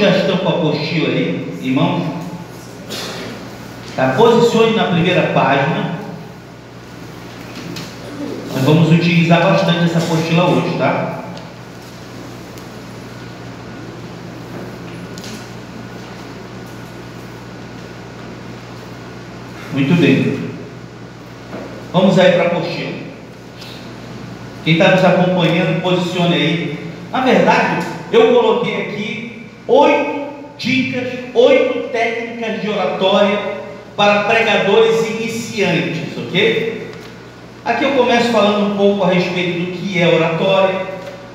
já estão com a apostila aí, irmãos? Tá? Posicione na primeira página. Nós vamos utilizar bastante essa apostila hoje, tá? Muito bem. Vamos aí para a apostila. Quem está nos acompanhando, posicione aí. Na verdade, eu coloquei aqui oito dicas, oito técnicas de oratória para pregadores iniciantes, ok? Aqui eu começo falando um pouco a respeito do que é oratória.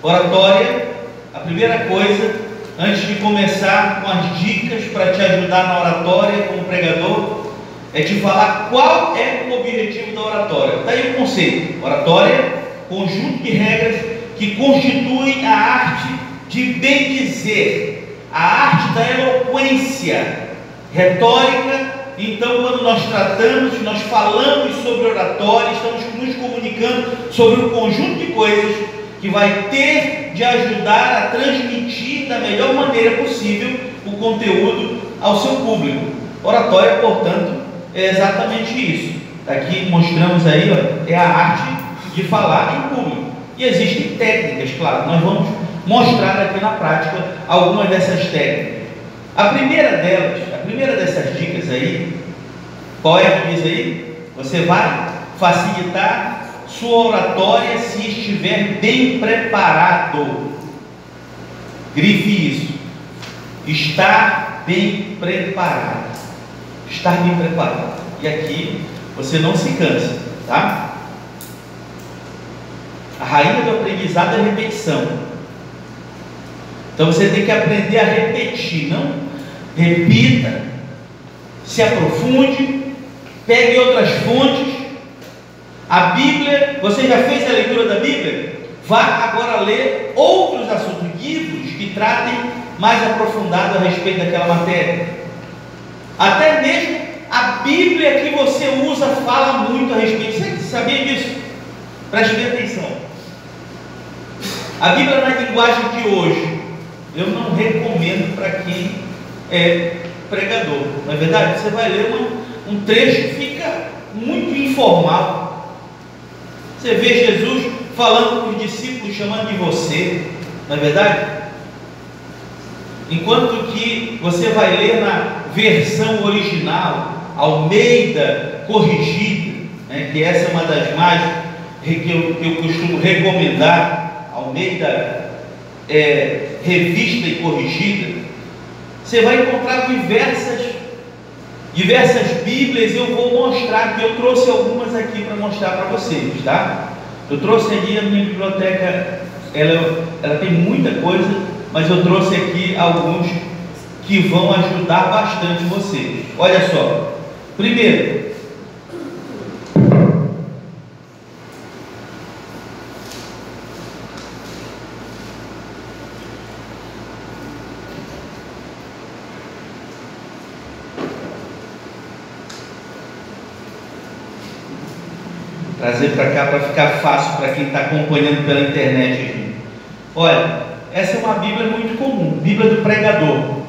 Oratória, a primeira coisa, antes de começar com as dicas para te ajudar na oratória como pregador, é te falar qual é o objetivo da oratória. Está aí o conceito: oratória, conjunto de regras que constituem a arte de bem dizer, a arte da eloquência retórica. Então, quando nós tratamos, nós falamos sobre oratória, estamos nos comunicando sobre um conjunto de coisas que vai ter de ajudar a transmitir da melhor maneira possível o conteúdo ao seu público. Oratória, portanto, é exatamente isso. Aqui mostramos aí, ó, é a arte de falar em público. E existem técnicas, claro, nós vamos mostrar aqui na prática algumas dessas técnicas. A primeira delas, a primeira dessas dicas aí, qual é que diz aí? Você vai facilitar sua oratória se estiver bem preparado. Grife isso. Estar bem preparado estar bem preparado. E aqui você não se cansa, tá? A rainha do aprendizado é a repetição. Então você tem que aprender a repetir, não repita, se aprofunde, pegue outras fontes. A Bíblia, você já fez a leitura da Bíblia? Vá agora ler outros assuntos, livros que tratem mais aprofundado a respeito daquela matéria. Até mesmo a Bíblia que você usa fala muito a respeito. Você sabia disso? Preste atenção. A Bíblia na linguagem de hoje, eu não recomendo para quem é pregador. Na é verdade, você vai ler um, um trecho fica muito informal. Você vê Jesus falando com os discípulos, chamando de você. Na é verdade? Enquanto que você vai ler na versão original, Almeida corrigida, né, que essa é uma das mais que eu, que eu costumo recomendar, Almeida é, revista e corrigida, você vai encontrar diversas, diversas Bíblias, eu vou mostrar, que eu trouxe algumas aqui para mostrar para vocês, tá? Eu trouxe ali a minha biblioteca, ela, ela tem muita coisa, mas eu trouxe aqui alguns que vão ajudar bastante você. Olha só. Primeiro, trazer para cá para ficar fácil para quem está acompanhando pela internet. Olha, essa é uma Bíblia muito comum, Bíblia do pregador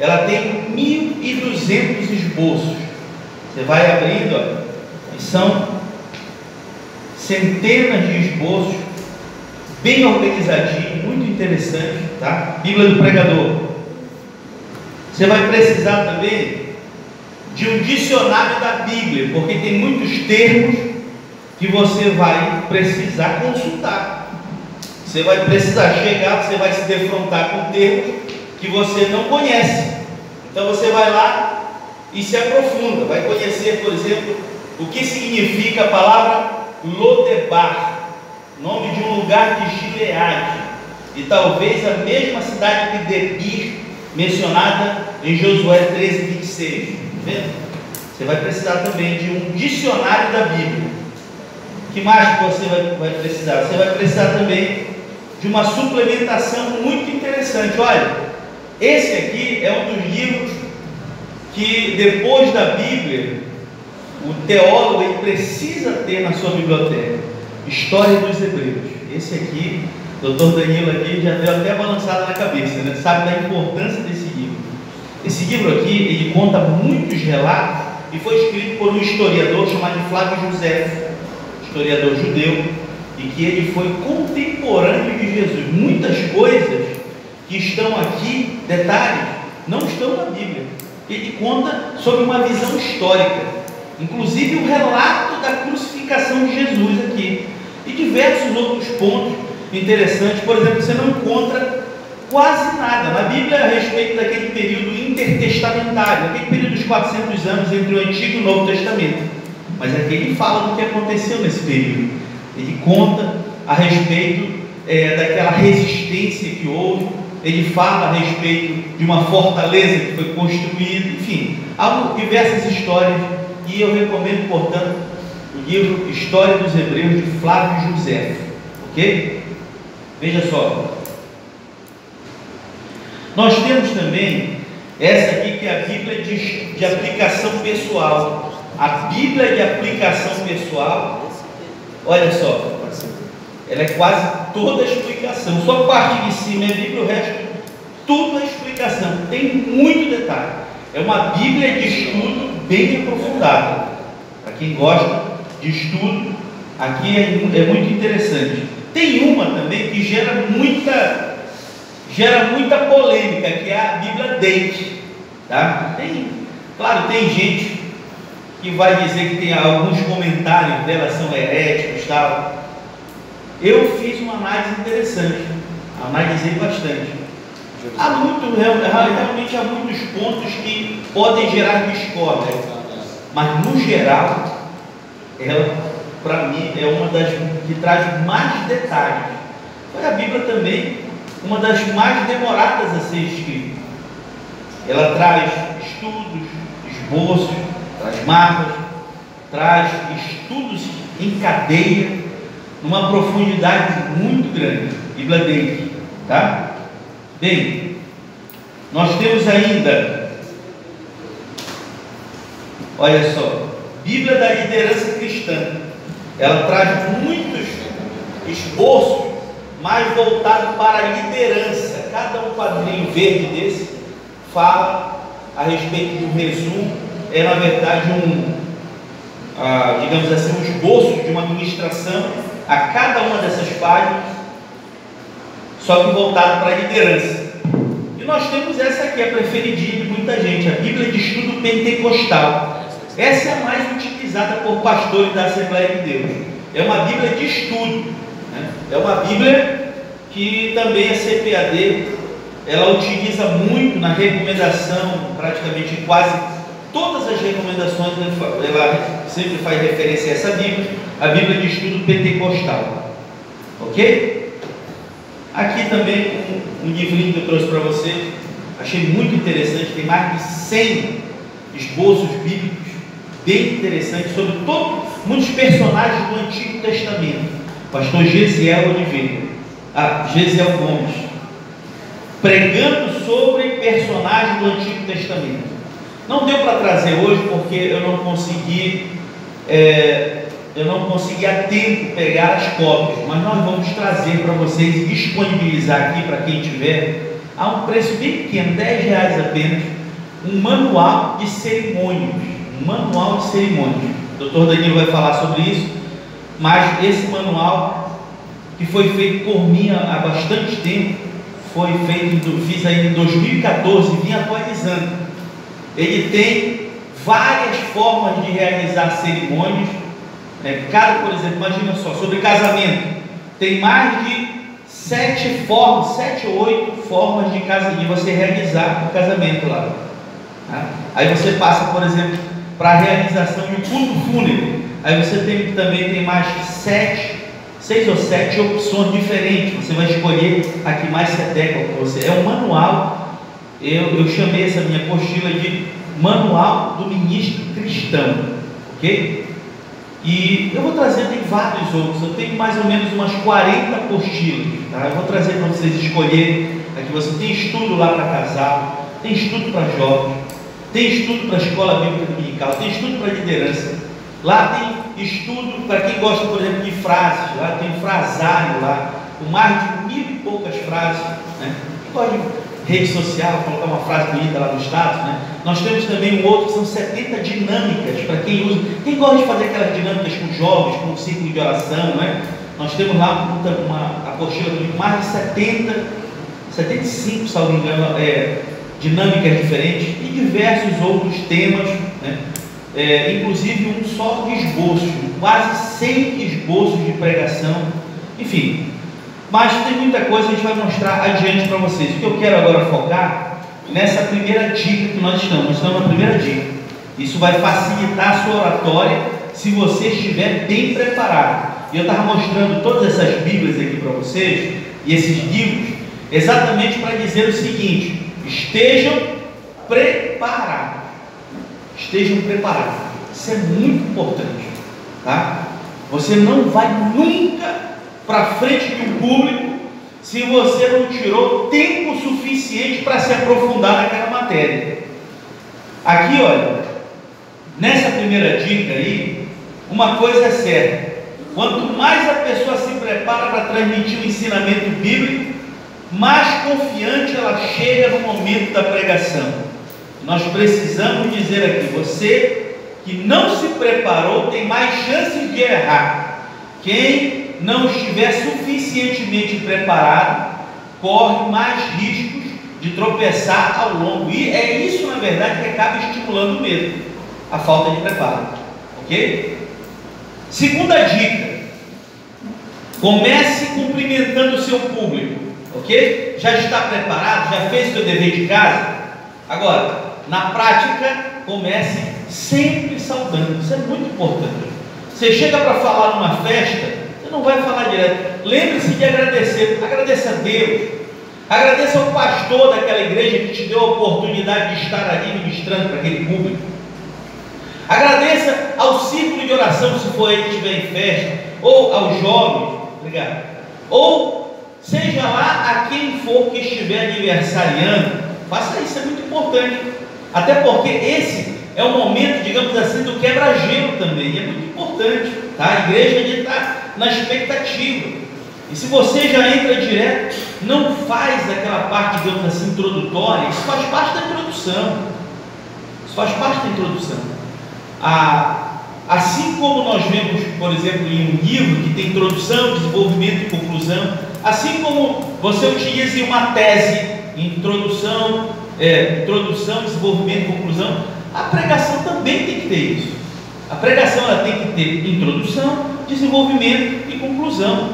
ela tem 1.200 esboços. Você vai abrindo, e são centenas de esboços, bem organizadinho, muito interessante, tá? Bíblia do Pregador. Você vai precisar também de um dicionário da Bíblia, porque tem muitos termos que você vai precisar consultar. Você vai precisar chegar, você vai se defrontar com termos que você não conhece. Então você vai lá e se aprofunda, vai conhecer, por exemplo, o que significa a palavra Lodebar, nome de um lugar de Gileade, e talvez a mesma cidade de Debir, mencionada em Josué 13, 26. Tá vendo? Você vai precisar também de um dicionário da Bíblia. Que mais você vai, vai precisar? Você vai precisar também de uma suplementação muito interessante. Olha, esse aqui é um dos livros que, depois da Bíblia, o teólogo precisa ter na sua biblioteca. História dos Hebreus. Esse aqui, doutor Danilo aqui já deu até balançada na cabeça, né? sabe da importância desse Esse livro aqui, ele conta muitos relatos e foi escrito por um historiador chamado Flávio José, historiador judeu, e que ele foi contemporâneo de Jesus. Muitas coisas que estão aqui, detalhes, não estão na Bíblia. Ele conta sobre uma visão histórica, inclusive o relato da crucificação de Jesus aqui, e diversos outros pontos interessantes. Por exemplo, você não encontra quase nada na Bíblia a respeito daquele período intertestamentário, aquele período dos 400 anos entre o Antigo e o Novo Testamento. Mas aqui ele fala do que aconteceu nesse período. Ele conta a respeito é, daquela resistência que houve, ele fala a respeito de uma fortaleza que foi construída, enfim, há diversas histórias e eu recomendo, portanto, o livro História dos Hebreus de Flávio José, ok? Veja só, nós temos também essa aqui que é a Bíblia de, de aplicação pessoal. A Bíblia de aplicação pessoal, olha só, ela é quase toda a explicação. Só a parte de cima é a Bíblia, o resto, tudo é explicação. Tem muito detalhe. É uma Bíblia de estudo bem aprofundada. Para quem gosta de estudo, aqui é, é muito interessante. Tem uma também que gera muita gera muita polêmica, que é a Bíblia Date. Tá? Tem, claro, tem gente que vai dizer que tem alguns comentários dela são heréticos tal. Eu fiz uma análise interessante, analisei bastante. Há muito, realmente há muitos pontos que podem gerar discórdia, mas no geral, ela, para mim, é uma das que traz mais detalhes. Foi a Bíblia também uma das mais demoradas a ser escrita. Ela traz estudos, esboços, traz mapas, traz estudos em cadeia, numa profundidade muito grande. Bíblia dele, tá? Bem, nós temos ainda, olha só, Bíblia da liderança cristã. Ela traz muitos esboços mais voltado para a liderança. Cada um quadrinho verde desse fala a respeito um resumo, é na verdade um, ah, digamos assim, um esboço de uma administração a cada uma dessas páginas, só que voltado para a liderança. E nós temos essa aqui, a preferidinha de muita gente, a Bíblia de Estudo Pentecostal. Essa é a mais utilizada por pastores da Assembleia de Deus. É uma Bíblia de estudo né? É uma Bíblia que também a CPAD ela utiliza muito na recomendação, praticamente quase todas as recomendações, ela sempre faz referência a essa Bíblia, a Bíblia de Estudo Pentecostal. Ok? Aqui também um, um livrinho que eu trouxe para você, achei muito interessante, tem mais de 100 esboços bíblicos, bem interessantes, sobre todos, muitos personagens do Antigo Testamento pastor Gesiel Oliveira, ah, Gesiel Gomes, pregando sobre personagens do Antigo Testamento. Não deu para trazer hoje porque eu não consegui, é, eu não consegui a tempo pegar as cópias, mas nós vamos trazer para vocês disponibilizar aqui para quem tiver, a um preço bem pequeno, 10 reais apenas, um manual de cerimônias, um manual de cerimônias. O doutor Danilo vai falar sobre isso mas esse manual, que foi feito por mim há bastante tempo, foi feito, fiz aí em 2014, vim atualizando. Ele tem várias formas de realizar cerimônias. Né? Cada, por exemplo, imagina só, sobre casamento, tem mais de sete formas, sete ou oito formas de, casa, de você realizar o casamento lá. Tá? Aí você passa, por exemplo, para a realização de um culto fúnebre. Aí você tem, também tem mais sete, seis ou sete opções diferentes. Você vai escolher a que mais se adequa para você. É um manual. Eu, eu chamei essa minha apostila de Manual do Ministro Cristão. Ok? E eu vou trazer, tem vários outros. Eu tenho mais ou menos umas 40 apostilas. Tá? Eu vou trazer para vocês escolherem. Aqui você tem estudo lá para casal, tem estudo para jovens, tem estudo para escola bíblica dominical, tem estudo para liderança. Lá tem estudo para quem gosta, por exemplo, de frases. Lá tem frasário lá, com mais de mil e poucas frases. Né? Quem gosta de rede social, colocar uma frase bonita lá no status, né? Nós temos também um outro que são 70 dinâmicas para quem usa, quem gosta de fazer aquelas dinâmicas com jovens, com o ciclo de oração, né? Nós temos lá uma, uma apostila de mais de 70, 75, se não me engano, é, dinâmicas diferentes e diversos outros temas, né? É, inclusive um só esboço, quase 100 esboços de pregação, enfim. Mas tem muita coisa que a gente vai mostrar adiante para vocês. O que eu quero agora focar nessa primeira dica que nós estamos. Nós estamos na primeira dica. Isso vai facilitar a sua oratória se você estiver bem preparado. E eu estava mostrando todas essas Bíblias aqui para vocês e esses livros, exatamente para dizer o seguinte: estejam preparados. Estejam preparados. Isso é muito importante, tá? Você não vai nunca para frente de um público se você não tirou tempo suficiente para se aprofundar naquela matéria. Aqui, olha, nessa primeira dica aí, uma coisa é certa: quanto mais a pessoa se prepara para transmitir o ensinamento bíblico, mais confiante ela chega no momento da pregação. Nós precisamos dizer aqui: você que não se preparou tem mais chances de errar. Quem não estiver suficientemente preparado corre mais riscos de tropeçar ao longo. E é isso, na verdade, que acaba estimulando mesmo a falta de preparo. Ok? Segunda dica: comece cumprimentando o seu público. Ok? Já está preparado? Já fez o seu dever de casa? Agora, na prática, comece sempre saudando. Isso é muito importante. Você chega para falar numa festa, não vai falar direto. Lembre-se de agradecer. Agradeça a Deus. Agradeça ao pastor daquela igreja que te deu a oportunidade de estar ali ministrando para aquele público. Agradeça ao círculo de oração, se for ele estiver em festa, ou aos jovens, obrigado. Ou seja lá a quem for que estiver aniversariando, faça isso, é muito importante. Até porque esse é o momento, digamos assim, do quebra-gelo também, e é muito importante, tá? A igreja está na expectativa. E se você já entra direto, não faz aquela parte, digamos assim, introdutória, isso faz parte da introdução. Isso faz parte da introdução. Assim como nós vemos, por exemplo, em um livro que tem introdução, desenvolvimento e conclusão, assim como você utiliza em uma tese, introdução, é, introdução, desenvolvimento e conclusão, a pregação também tem que ter isso. A pregação ela tem que ter introdução, desenvolvimento e conclusão.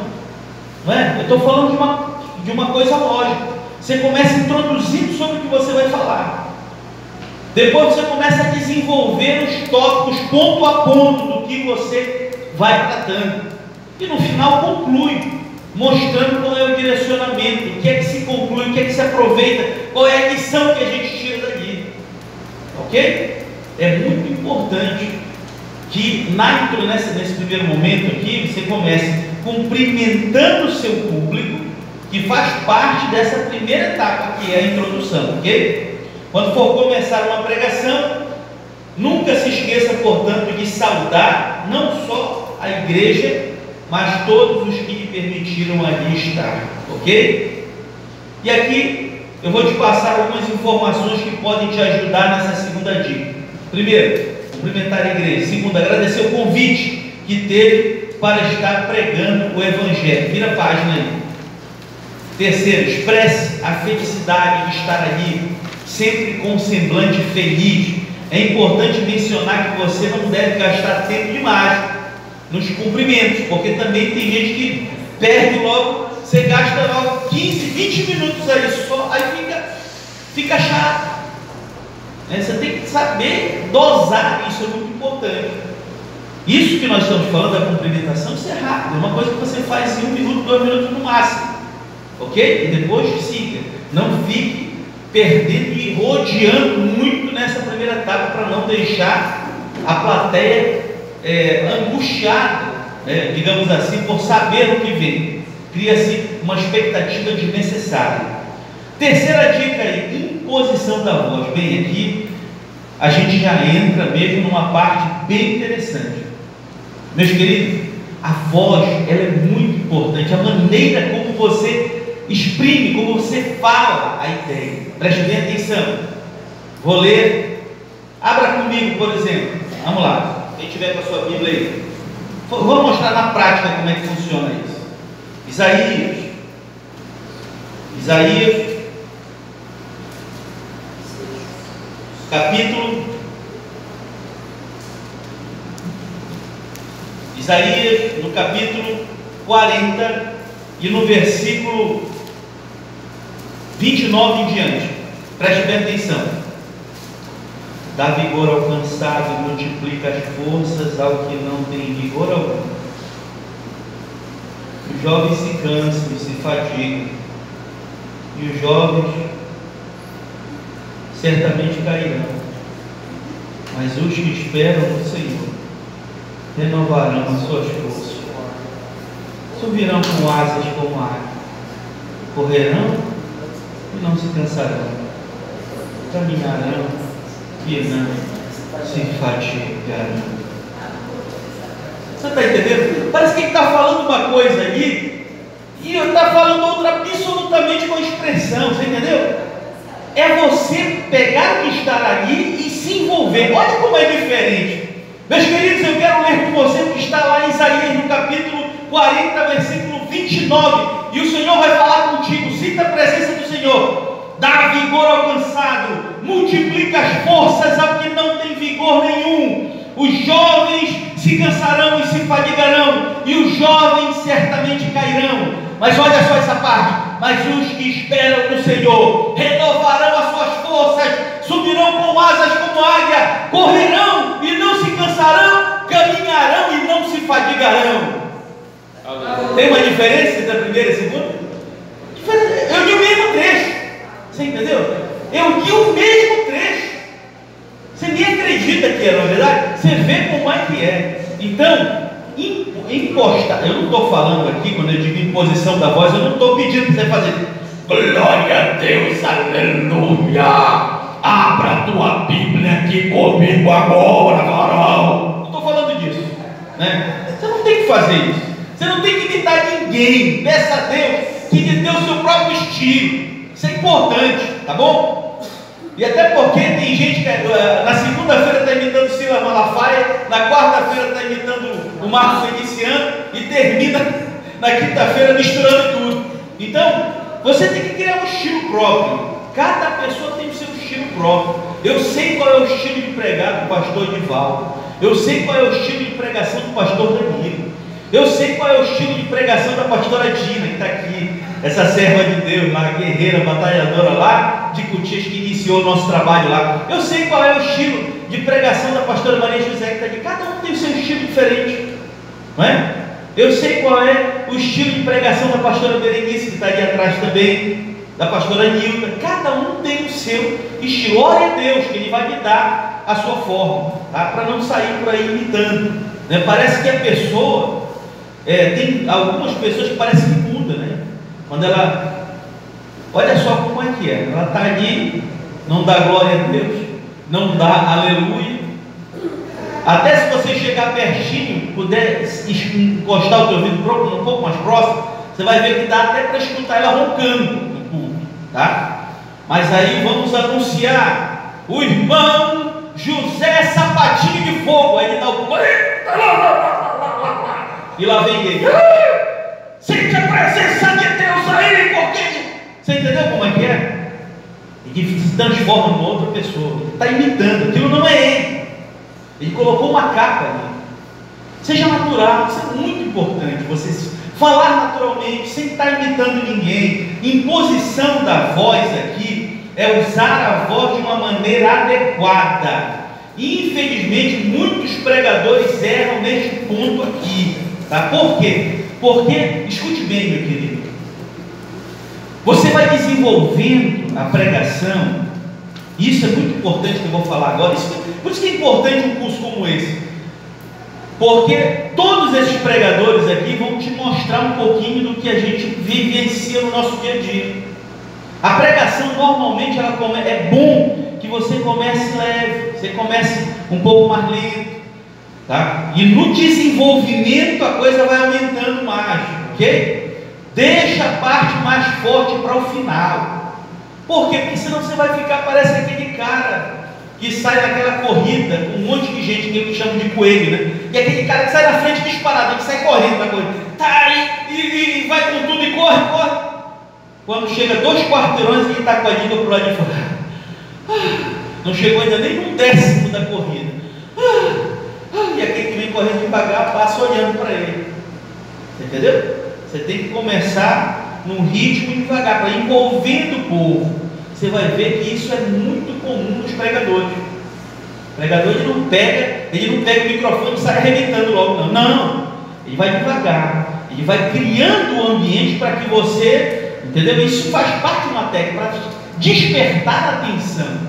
Não é? Eu estou falando de uma, de uma coisa lógica. Você começa introduzindo sobre o que você vai falar. Depois você começa a desenvolver os tópicos ponto a ponto do que você vai tratando. E no final conclui, mostrando qual é o direcionamento, o que é que se conclui, o que é que se aproveita, qual é a lição que a gente. Ok? É muito importante que na, nesse, nesse primeiro momento aqui você comece cumprimentando o seu público, que faz parte dessa primeira etapa que é a introdução, ok? Quando for começar uma pregação, nunca se esqueça, portanto, de saudar não só a igreja, mas todos os que lhe permitiram ali estar, ok? E aqui eu vou te passar algumas informações que podem te ajudar nessa segunda dica. Primeiro, cumprimentar a igreja. Segundo, agradecer o convite que teve para estar pregando o Evangelho. Vira a página aí. Terceiro, expresse a felicidade de estar ali, sempre com um semblante feliz. É importante mencionar que você não deve gastar tempo demais nos cumprimentos, porque também tem gente que perde logo, você gasta logo 15, 20 minutos ali só, aí fica, fica chato. Né? Você tem que saber dosar, isso é muito importante. Isso que nós estamos falando da cumprimentação, isso é rápido, é uma coisa que você faz em um minuto, dois minutos no máximo. Ok? E depois siga. Não fique perdendo e rodeando muito nessa primeira etapa para não deixar a plateia é, angustiada, é, digamos assim, por saber o que vem. Cria-se uma expectativa desnecessária. Terceira dica aí, imposição da voz. Bem, aqui a gente já entra mesmo numa parte bem interessante. Meus queridos, a voz ela é muito importante, a maneira como você exprime, como você fala a ideia. Preste bem atenção. Vou ler. Abra comigo, por exemplo. Vamos lá. Quem tiver com a sua Bíblia aí. Vou mostrar na prática como é que funciona isso. Isaías. Isaías. Capítulo. Isaías, no capítulo 40 e no versículo 29 em diante. Preste bem atenção dá vigor ao cansado multiplica as forças ao que não tem vigor algum. Os jovens se cansam e se fatigam, e os jovens certamente cairão, mas os que esperam no Senhor renovarão as suas forças, subirão com asas como águia, correrão e não se cansarão, caminharão que não se fatigarão. Você está entendendo? Parece que ele está falando uma coisa ali e está falando outra absolutamente com expressão, você entendeu? É você pegar o que está ali e se envolver. Olha como é diferente. Meus queridos, eu quero ler com você o que está lá em Isaías no capítulo 40, versículo 29. E o Senhor vai falar contigo. Sinta a presença do Senhor dá vigor ao cansado, multiplica as forças ao que não tem vigor nenhum. Os jovens se cansarão e se fadigarão, e os jovens certamente cairão. Mas olha só essa parte: mas os que esperam no Senhor renovarão as suas forças, subirão com asas como águia, correrão e não se cansarão, caminharão e não se fadigarão. Tem uma diferença entre a primeira e a segunda? Eu li o mesmo trecho. Você entendeu? Eu li o mesmo trecho. Você nem acredita que é, na verdade? Você vê como é que é. Então, impostar, eu não estou falando aqui, quando eu digo imposição da voz, eu não estou pedindo para você fazer glória a Deus, aleluia. Abra a tua Bíblia aqui comigo agora, varão. Não estou falando disso. Né? Você não tem que fazer isso. Você não tem que imitar ninguém. Peça a Deus que lhe dê o seu próprio estilo. Isso é importante, tá bom? E até porque tem gente que eh, na segunda-feira está imitando Silas Malafaia, na quarta-feira está imitando o Marcos Feliciano e termina na quinta-feira misturando tudo. Então, você tem que criar um estilo próprio. Cada pessoa tem o seu estilo próprio. Eu sei qual é o estilo de pregar do pastor Edivaldo. Eu sei qual é o estilo de pregação do pastor Danilo. Eu sei qual é o estilo de pregação da pastora Dina, que está aqui essa serva de Deus lá, guerreira, batalhadora lá de Cutias, que iniciou o nosso trabalho lá. Eu sei qual é o estilo de pregação da pastora Maria José que está aqui. Cada um tem o seu estilo diferente, não é? Eu sei qual é o estilo de pregação da pastora Berenice, que está ali atrás também, da pastora Nilda. Cada um tem o seu estilo. Glória a Deus que Ele vai me dar a sua forma, tá? para não sair por aí imitando. Né? Parece que a pessoa, é, tem algumas pessoas que parecem que muda, né? Quando ela, olha só como é que é, ela está ali, não dá glória a Deus, não dá aleluia. Até se você chegar pertinho, puder encostar o teu ouvido um pouco mais próximo, você vai ver que dá até para escutar ela roncando no culto, tá? Mas aí vamos anunciar o irmão José Sapatinho de Fogo. Aí ele dá o. E lá vem ele. Sente a presença de Deus aí, porque. Você entendeu como é que é? Ele se transforma em outra pessoa. Está imitando. Aquilo não é ele. Ele colocou uma capa ali. Seja natural. Isso é muito importante. Você falar naturalmente, sem estar imitando ninguém. Imposição da voz aqui é usar a voz de uma maneira adequada. E infelizmente muitos pregadores erram neste ponto aqui. Tá? Por quê? Porque, escute bem, meu querido, você vai desenvolvendo a pregação, isso é muito importante que eu vou falar agora, isso, por isso que é importante um curso como esse, porque todos esses pregadores aqui vão te mostrar um pouquinho do que a gente vivencia no nosso dia a dia. A pregação normalmente ela come, é bom que você comece leve, você comece um pouco mais lento, Tá? E no desenvolvimento a coisa vai aumentando mais, ok? Deixa a parte mais forte para o final. Por quê? Porque senão você vai ficar, parece aquele cara que sai naquela corrida com um monte de gente que eu chamo de coelho, né? E aquele cara que sai na frente disparado, que sai correndo na corrida, tá aí e, e, vai com tudo e corre, corre. Quando chega dois quarteirões, ele está com a língua para o lado de fora. Ah, não chegou ainda nem um décimo da corrida. Ah, ah, e aquele que vem correndo devagar passa olhando para ele. Você entendeu? Você tem que começar num ritmo devagar, para envolvendo o povo você vai ver que isso é muito comum nos pregadores. O pregador ele não pega, ele não pega o microfone e sai arrebentando logo, não. Não, ele vai devagar, ele vai criando o ambiente para que você, entendeu? Isso faz parte de uma técnica para despertar a atenção.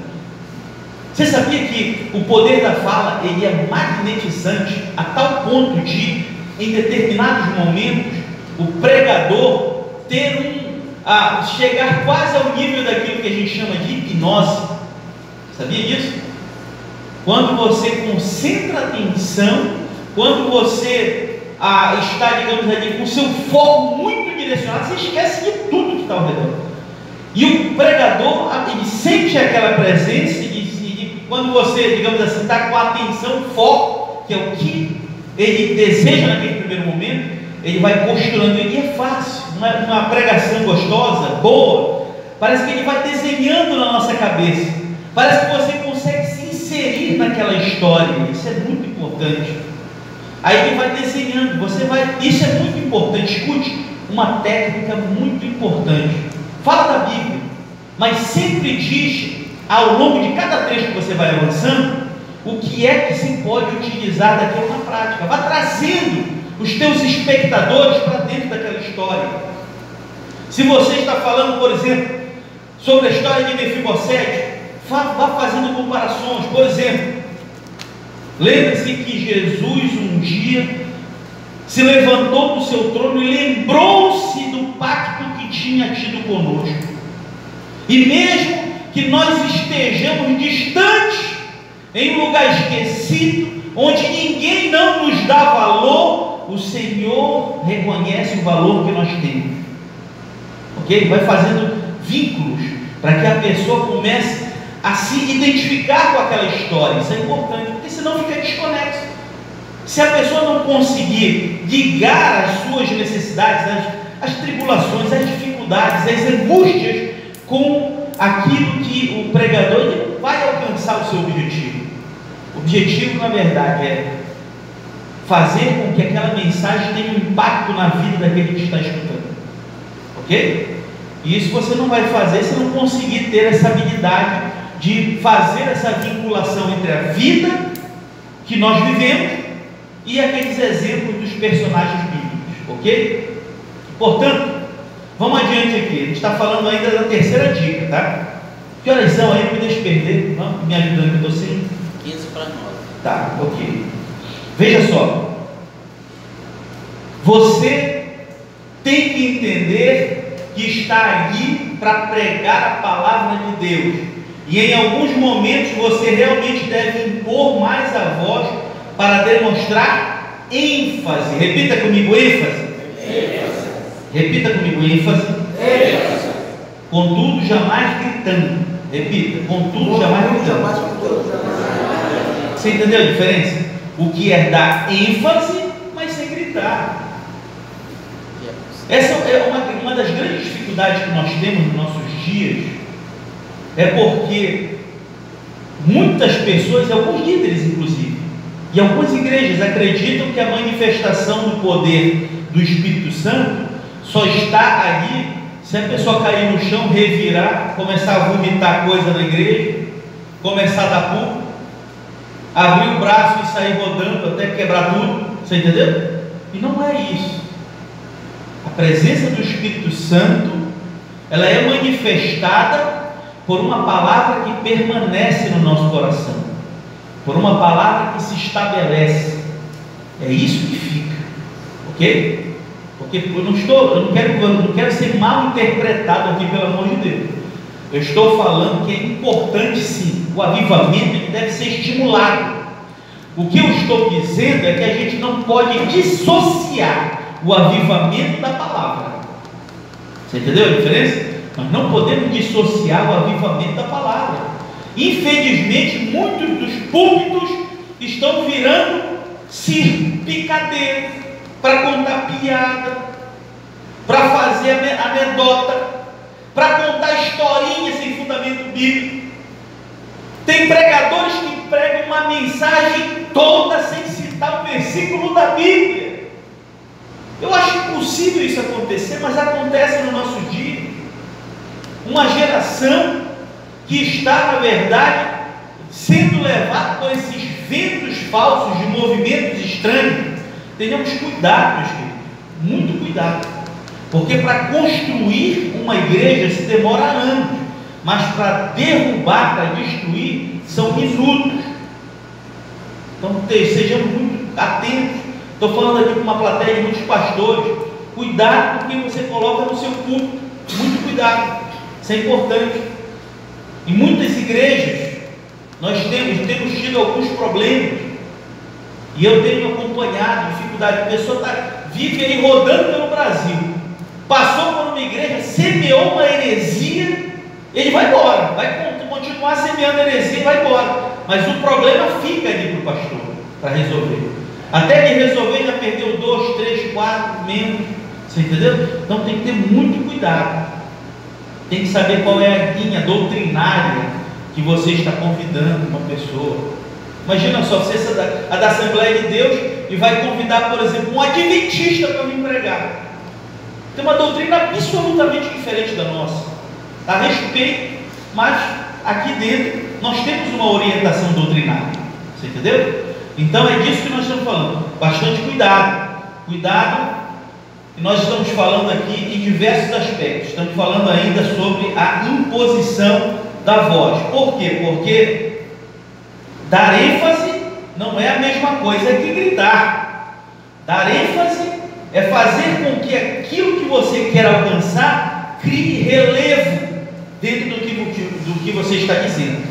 Você sabia que o poder da fala ele é magnetizante a tal ponto de, em determinados momentos, o pregador ter um a chegar quase ao nível daquilo que a gente chama de hipnose. Sabia disso? Quando você concentra a atenção, quando você ah, está, digamos ali, com o seu foco muito direcionado, você esquece de tudo que está ao redor. E o pregador, ele sente aquela presença e, e quando você, digamos assim, está com a atenção, foco, que é o que ele deseja naquele primeiro momento, ele vai costurando, e é fácil uma, uma pregação gostosa, boa, parece que ele vai desenhando na nossa cabeça. Parece que você consegue se inserir naquela história. Isso é muito importante. Aí ele vai desenhando, você vai. Isso é muito importante. Escute, uma técnica muito importante. Fala da Bíblia, mas sempre diz ao longo de cada trecho que você vai avançando o que é que se pode utilizar daquilo na prática. Vá trazendo os teus espectadores para dentro daquela história. Se você está falando, por exemplo, sobre a história de Mefibosete, vá fazendo comparações. Por exemplo, lembre-se que Jesus um dia se levantou do seu trono e lembrou-se do pacto que tinha tido conosco. E mesmo que nós estejamos distantes, em um lugar esquecido, onde ninguém não nos dá valor, o Senhor reconhece o valor que nós temos. Ok? Ele vai fazendo vínculos para que a pessoa comece a se identificar com aquela história. Isso é importante, porque senão fica desconexo. Se a pessoa não conseguir ligar as suas necessidades, as, as tribulações, as dificuldades, as angústias com aquilo que o pregador vai alcançar o seu objetivo. O objetivo, na verdade, é fazer com que aquela mensagem tenha um impacto na vida daquele que está escutando. Ok? E isso você não vai fazer se não conseguir ter essa habilidade de fazer essa vinculação entre a vida que nós vivemos e aqueles exemplos dos personagens bíblicos. Ok? Portanto, vamos adiante aqui. A gente está falando ainda da terceira dica, tá? Que horas são aí? Me deixa perder. Vamos me ajudando que eu estou sem. 15 para 9. Tá, ok. Veja só, você tem que entender que está ali para pregar a palavra de Deus. E em alguns momentos você realmente deve impor mais a voz para demonstrar ênfase. Repita comigo ênfase. ênfase. Repita comigo ênfase. ênfase. Contudo, jamais gritando. Repita, contudo, jamais gritando. Você entendeu a diferença? O que é dar ênfase, mas sem gritar. Essa é uma, uma das grandes dificuldades que nós temos nos nossos dias, é porque muitas pessoas, alguns líderes inclusive, e algumas igrejas acreditam que a manifestação do poder do Espírito Santo só está ali se a pessoa cair no chão, revirar, começar a vomitar coisa na igreja, começar a dar público, abrir o braço e sair rodando até quebrar tudo. Você entendeu? E não é isso. A presença do Espírito Santo, ela é manifestada por uma palavra que permanece no nosso coração, por uma palavra que se estabelece. É isso que fica, ok? Porque eu não estou, eu não quero, eu não quero ser mal interpretado aqui, pelo amor de Deus. Eu estou falando que é importante sim, o avivamento deve ser estimulado. O que eu estou dizendo é que a gente não pode dissociar o avivamento da palavra. Você entendeu a diferença? Nós não podemos dissociar o avivamento da palavra. Infelizmente, muitos dos púlpitos estão virando circo, para contar piada, para fazer anedota, para contar historinha sem fundamento bíblico. Tem pregadores que pregam uma mensagem toda sem citar um versículo da Bíblia. Eu acho impossível isso acontecer, mas acontece no nosso dia. Uma geração que está, na verdade, sendo levada por esses ventos falsos de movimentos estranhos. Tenhamos cuidado, meus queridos, muito cuidado. Porque para construir uma igreja se demora anos, mas para derrubar, para destruir, são minutos. Então sejamos muito atentos. Estou falando aqui com uma plateia de muitos pastores. Cuidado com o que você coloca no seu culto. Muito cuidado. Isso é importante. Em muitas igrejas, nós temos, temos tido alguns problemas. E eu tenho acompanhado dificuldade. A pessoa tá, vive aí rodando pelo Brasil passou por uma igreja, semeou uma heresia, ele vai embora, vai continuar semeando heresia e vai embora. Mas o problema fica ali para o pastor, para resolver. Até ele resolver, já perdeu dois, três, quatro membros. Você entendeu? Então tem que ter muito cuidado. Tem que saber qual é a linha doutrinária que você está convidando uma pessoa. Imagina só, você é da, da Assembleia de Deus e vai convidar, por exemplo, um adventista para me pregar. Tem uma doutrina absolutamente diferente da nossa. A respeito, mas aqui dentro nós temos uma orientação doutrinária. Você entendeu? Então é disso que nós estamos falando. Bastante cuidado. Cuidado. E nós estamos falando aqui em diversos aspectos. Estamos falando ainda sobre a imposição da voz. Por quê? Porque dar ênfase não é a mesma coisa que gritar. Dar ênfase é fazer com que aquilo que você quer alcançar crie relevo dentro do que, do que você está dizendo.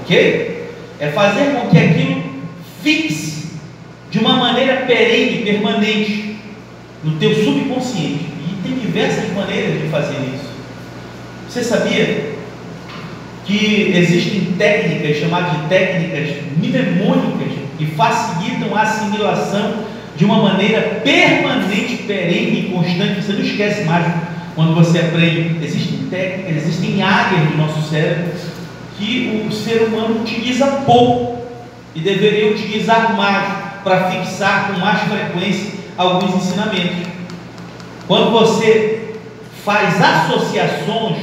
Ok? É fazer com que aquilo fixe de uma maneira perene, permanente, no teu subconsciente. E tem diversas maneiras de fazer isso. Você sabia que existem técnicas chamadas de técnicas mnemônicas que facilitam a assimilação de uma maneira permanente, perene e constante. Você não esquece mais quando você aprende. Existem técnicas, existem áreas do nosso cérebro que o ser humano utiliza pouco e deveria utilizar mais para fixar com mais frequência alguns ensinamentos. Quando você faz associações,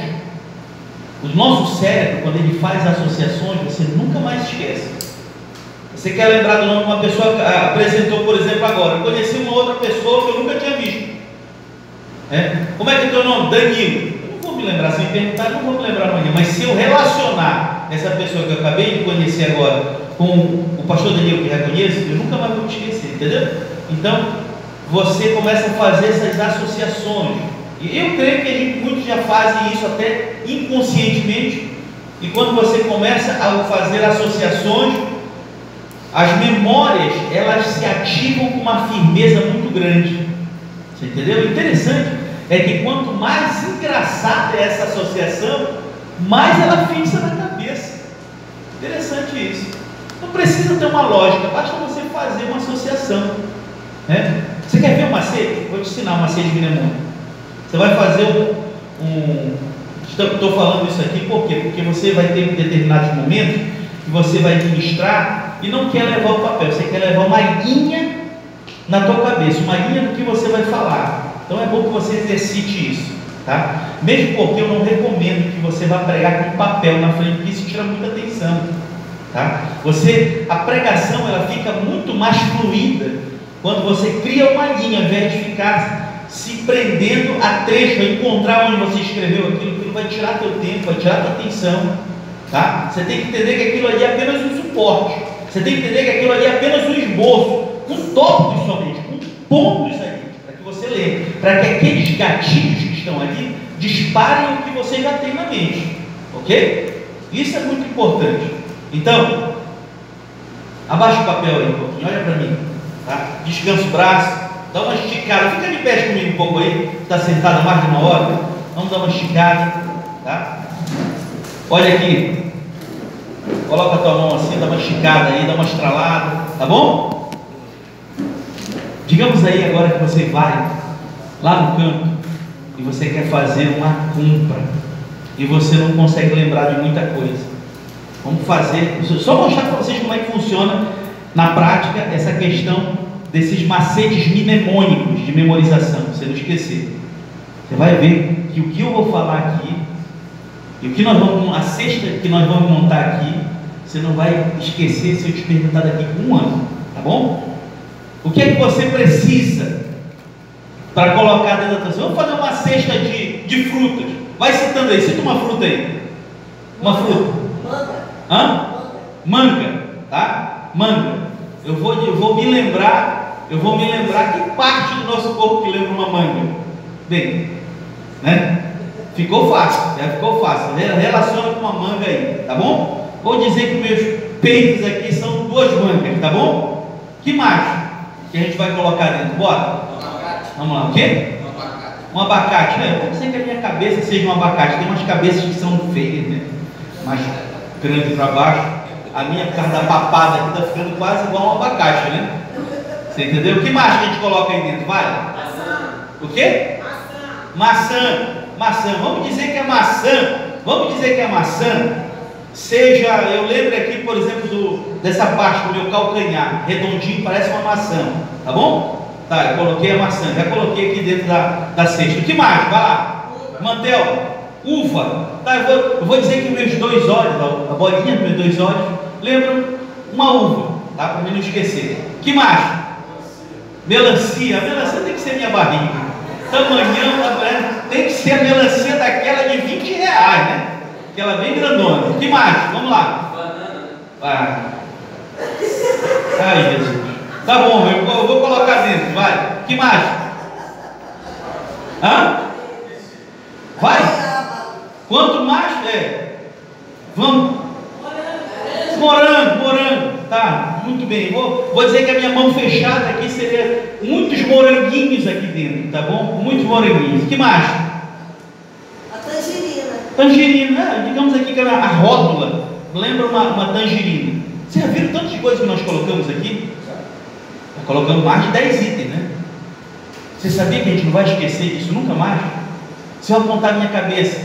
o nosso cérebro, quando ele faz associações, você nunca mais esquece. Você quer lembrar do nome de uma pessoa que ah, apresentou, por exemplo, agora? Eu conheci uma outra pessoa que eu nunca tinha visto. É? Como é que é o teu nome? Danilo. Eu não vou me lembrar, se me perguntar, não vou me lembrar amanhã. Mas se eu relacionar essa pessoa que eu acabei de conhecer agora com o pastor Danilo que já conheço, eu nunca mais vou te esquecer, entendeu? Então, você começa a fazer essas associações. E eu creio que a gente, muitos já fazem isso até inconscientemente. E quando você começa a fazer associações, as memórias elas se ativam com uma firmeza muito grande. Você entendeu? Interessante é que quanto mais engraçada é essa associação, mais ela fixa na cabeça. Interessante isso. Não precisa ter uma lógica, basta você fazer uma associação. Né? Você quer ver um macete? Vou te ensinar um macete mnemônico. Você vai fazer um. um estou falando isso aqui por quê? Porque você vai ter determinados momentos que você vai ministrar e não quer levar o papel, você quer levar uma linha na tua cabeça, uma linha do que você vai falar. Então é bom que você exercite isso, tá? Mesmo porque eu não recomendo que você vá pregar com papel na frente, porque isso tira muita atenção, tá? Você, a pregação ela fica muito mais fluida quando você cria uma linha, ao invés de ficar se prendendo a trecho, a encontrar onde você escreveu aquilo, aquilo vai tirar teu tempo, vai tirar tua atenção, tá? Você tem que entender que aquilo ali é apenas um suporte. Você tem que entender que aquilo ali é apenas um esboço, com tópicos somente, com pontos você lê, para que aqueles gatilhos que estão ali disparem o que você já tem na mente, ok? Isso é muito importante. Então, abaixa o papel aí um pouquinho, olha para mim, tá? Descansa o braço, dá uma esticada, fica de pé comigo um pouco aí, está sentado mais de uma hora. Vamos dar uma esticada, tá? Olha aqui. Coloca a tua mão assim, dá uma esticada aí, dá uma estralada, tá bom? Digamos aí agora que você vai lá no campo e você quer fazer uma compra e você não consegue lembrar de muita coisa. Vamos fazer, só mostrar para vocês como é que funciona na prática essa questão desses macetes mnemônicos de memorização, você não esquecer. Você vai ver que o que eu vou falar aqui e o que nós vamos, a cesta que nós vamos montar aqui, você não vai esquecer se eu te perguntar daqui um ano, tá bom? O que é que você precisa para colocar dentro da tua Vamos fazer uma cesta de, de frutas. Vai citando aí, cita uma fruta aí. Uma fruta. Manga. Hã? Manga, tá? Manga. Eu vou, eu vou me lembrar, eu vou me lembrar que parte do nosso corpo que lembra uma manga. Bem, né? Ficou fácil, já ficou fácil. Relaciona com uma manga aí, tá bom? Vou dizer que meus peitos aqui são duas mangas, tá bom? Que mais que a gente vai colocar dentro? Bora? Vamos lá, o quê? Um abacate. Um abacate, né? Eu sei que a minha cabeça seja um abacate. Tem umas cabeças que são feias, né? Mais grande para baixo. A minha, por causa da papada aqui, está ficando quase igual um abacate, né? Você entendeu? O que mais que a gente coloca aí dentro? Vai? Maçã. O quê? Maçã. Maçã. Maçã. Vamos dizer que a maçã, vamos dizer que a maçã seja, eu lembro aqui, por exemplo, do, dessa parte do meu calcanhar, redondinho, parece uma maçã, tá bom? Tá, eu coloquei a maçã, já coloquei aqui dentro da, da cesta. O que mais? Vai lá. Mantel, uva. Tá, eu vou, eu vou dizer que meus dois olhos, a bolinha dos meus dois olhos, lembram uma uva, tá? Para mim não esquecer. que mais? Melancia. A melancia tem que ser minha barriga. Tamanhão, tá tem que ser a melancia daquela de 20 reais, né? Aquela bem grandona. que mais? Vamos lá. Banana. Ah. Ai, Jesus. Tá bom, eu vou, colocar dentro, vai. que mais? Hã? Vai? Quanto mais? É. Vamos. Morango, morango. Tá, muito bem. Vou, vou dizer que a minha mão fechada aqui seria muitos moranguinhos aqui dentro, tá bom? Muitos moranguinhos. que mais? A tangerina. Tangerina, né? digamos aqui que a rótula lembra uma, uma tangerina. Vocês já viram tantas coisas que nós colocamos aqui? Colocando mais de 10 itens, né? Você sabia que a gente não vai esquecer disso nunca mais? Se eu apontar a minha cabeça,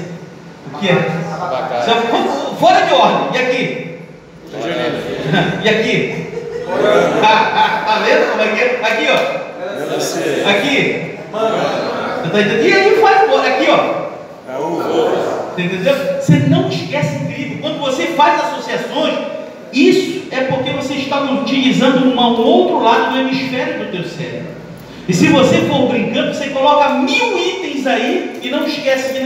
o que é? Eu, fora de ordem, e aqui? e aqui? Tá vendo como é que é? Aqui, ó. Aqui. Tá e aí faz embora, aqui, ó. Você entendeu? Você não esquece incrível. Quando você faz associações, isso é porque você está utilizando um outro lado do hemisfério do teu cérebro. E se você for brincando, você coloca mil itens aí e não esquece de